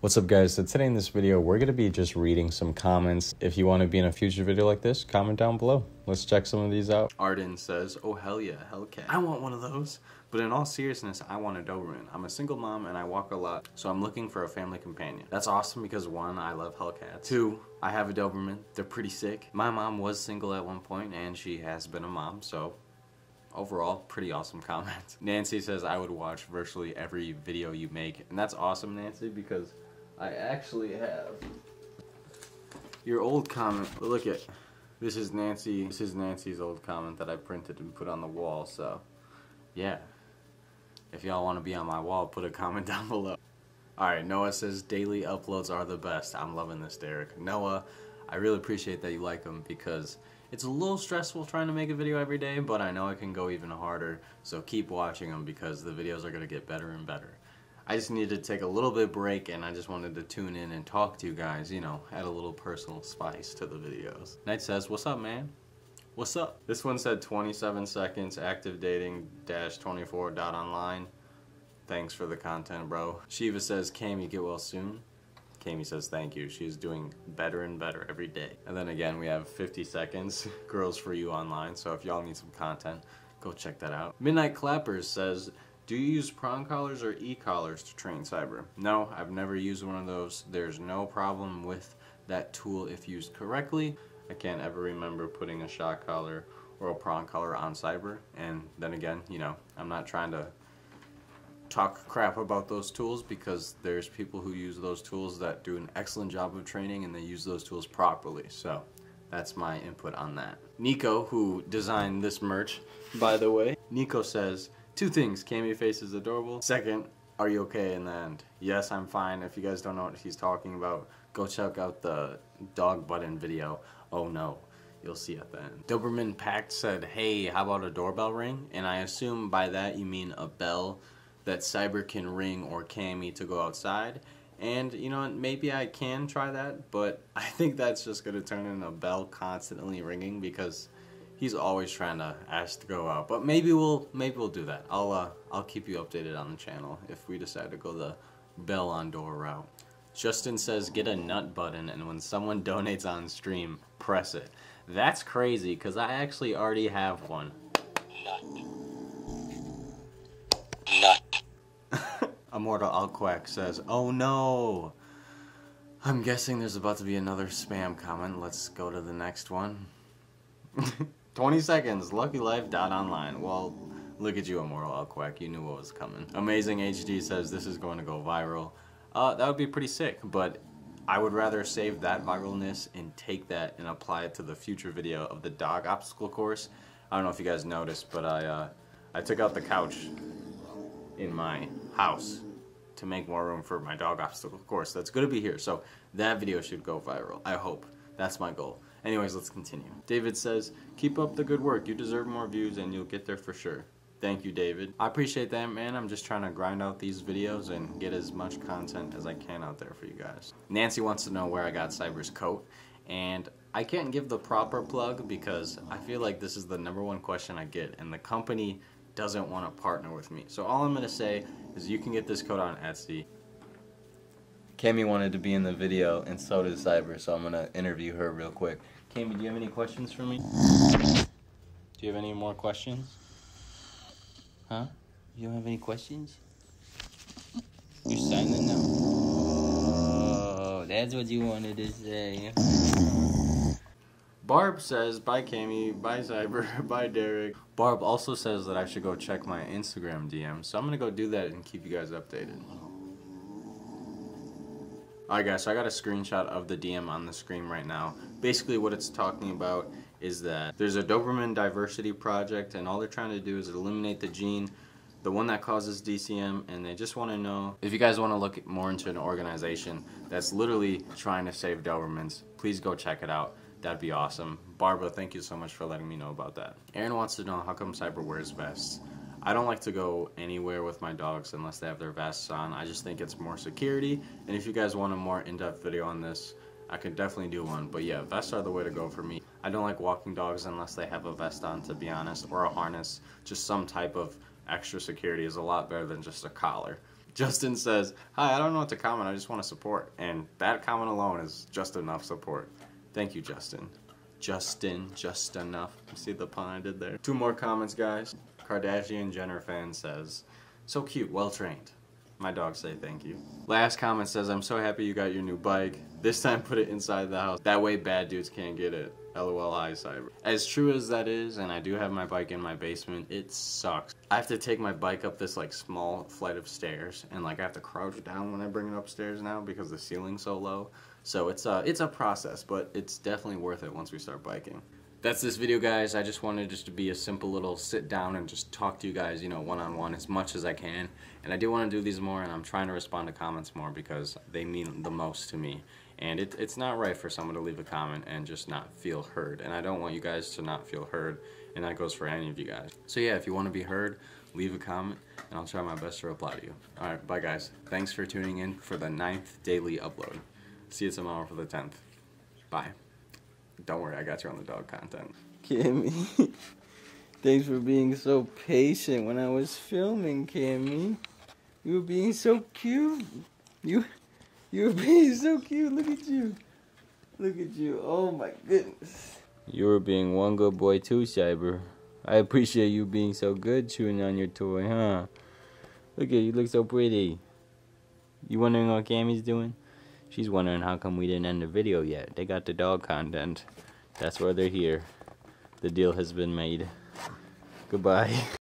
What's up guys, so today in this video we're going to be just reading some comments. If you want to be in a future video like this, comment down below. Let's check some of these out. Arden says, oh hell yeah, Hellcat. I want one of those. But in all seriousness, I want a Doberman. I'm a single mom and I walk a lot, so I'm looking for a family companion. That's awesome because one, I love Hellcats. Two, I have a Doberman. They're pretty sick. My mom was single at one point and she has been a mom, so overall, pretty awesome comment. Nancy says, I would watch virtually every video you make. And that's awesome, Nancy, because I actually have your old comment. Look at this is Nancy. This is Nancy's old comment that I printed and put on the wall. So, yeah. If y'all want to be on my wall, put a comment down below. Alright, Noah says daily uploads are the best. I'm loving this, Derek. Noah, I really appreciate that you like them because it's a little stressful trying to make a video every day, but I know I can go even harder. So keep watching them because the videos are going to get better and better. I just needed to take a little bit break and I just wanted to tune in and talk to you guys, you know, add a little personal spice to the videos. Knight says, what's up, man? What's up? This one said 27 seconds, active dating dash 24 dot online. Thanks for the content, bro. Shiva says, Kami, get well soon. Kami says, thank you. She's doing better and better every day. And then again, we have 50 seconds, Girls for You online. So if y'all need some content, go check that out. Midnight Clappers says, do you use prong collars or e-collars to train Cyber? No, I've never used one of those. There's no problem with that tool if used correctly. I can't ever remember putting a shock collar or a prong collar on Cyber. And then again, you know, I'm not trying to talk crap about those tools because there's people who use those tools that do an excellent job of training and they use those tools properly. So that's my input on that. Nico, who designed this merch, by the way, Nico says, Two things, Kami face is adorable. Second, are you okay in the end? Yes, I'm fine. If you guys don't know what he's talking about, go check out the dog button video. Oh no, you'll see at the end. Doberman Pact said, hey, how about a doorbell ring? And I assume by that you mean a bell that Cyber can ring or Kami to go outside. And you know, maybe I can try that, but I think that's just gonna turn into a bell constantly ringing because he's always trying to ask to go out. But maybe we'll maybe we'll do that. I'll uh, I'll keep you updated on the channel if we decide to go the bell on door route. Justin says get a nut button and when someone donates on stream, press it. That's crazy because I actually already have one. Nut. Nut. Immortal Alquack says, oh no. I'm guessing there's about to be another spam comment. Let's go to the next one. 20 seconds, Lucky Life dot online. Well, look at you, Immortal Alquack. You knew what was coming. Amazing HD says this is going to go viral. Uh, that would be pretty sick, but I would rather save that viralness and take that and apply it to the future video of the dog obstacle course. I don't know if you guys noticed, but I, uh, I took out the couch in my house to make more room for my dog obstacle course. That's going to be here, so that video should go viral. I hope. That's my goal. Anyways, let's continue. David says, keep up the good work. You deserve more views and you'll get there for sure. Thank you, David. I appreciate that, man. I'm just trying to grind out these videos and get as much content as I can out there for you guys. Nancy wants to know where I got Cyber's coat, and I can't give the proper plug because I feel like this is the number one question I get, and the company doesn't want to partner with me. So all I'm going to say is you can get this coat on Etsy. Kami wanted to be in the video, and so did Cyber, so I'm going to interview her real quick. Kami, do you have any questions for me? Do you have any more questions? Huh? You don't have any questions? You're silent now. Oh, that's what you wanted to say. Barb says, bye Kami, bye Cyber, bye Derek. Barb also says that I should go check my Instagram DM, so I'm gonna go do that and keep you guys updated. Alright guys, so I got a screenshot of the DM on the screen right now. Basically what it's talking about is that there's a Doberman diversity project and all they're trying to do is eliminate the gene, the one that causes DCM, and they just want to know if you guys want to look more into an organization that's literally trying to save Dobermans, please go check it out. That'd be awesome. Barbara, thank you so much for letting me know about that. Aaron wants to know how come Cyber wears vests. I don't like to go anywhere with my dogs unless they have their vests on. I just think it's more security. And if you guys want a more in-depth video on this, I could definitely do one. But yeah, vests are the way to go for me. I don't like walking dogs unless they have a vest on, to be honest, or a harness. Just some type of extra security is a lot better than just a collar. Justin says, Hi, I don't know what to comment. I just want to support. And that comment alone is just enough support. Thank you, Justin. Justin, just enough. See the pun I did there? Two more comments, guys. Kardashian Jenner fan says, So cute, well trained. My dogs say thank you. Last comment says, I'm so happy you got your new bike. This time put it inside the house. That way bad dudes can't get it. LOL hi Cyber. As true as that is, and I do have my bike in my basement, it sucks. I have to take my bike up this like small flight of stairs and like I have to crouch down when I bring it upstairs now because the ceiling's so low. So it's a, it's a process, but it's definitely worth it once we start biking. That's this video guys, I just wanted just to be a simple little sit down and just talk to you guys, you know, one-on-one -on -one as much as I can. And I do want to do these more and I'm trying to respond to comments more because they mean the most to me. And it, it's not right for someone to leave a comment and just not feel heard. And I don't want you guys to not feel heard. And that goes for any of you guys. So yeah, if you want to be heard, leave a comment and I'll try my best to reply to you. Alright, bye guys. Thanks for tuning in for the ninth daily upload. See you tomorrow for the 10th. Bye. Don't worry, I got you on the dog content. Kimmy, thanks for being so patient when I was filming, Kimmy. You were being so cute. You you're being so cute. Look at you. Look at you. Oh my goodness. You were being one good boy too, Cyber. I appreciate you being so good chewing on your toy, huh? Look at you, look so pretty. You wondering what Kami's doing? She's wondering how come we didn't end the video yet. They got the dog content. That's why they're here. The deal has been made. Goodbye.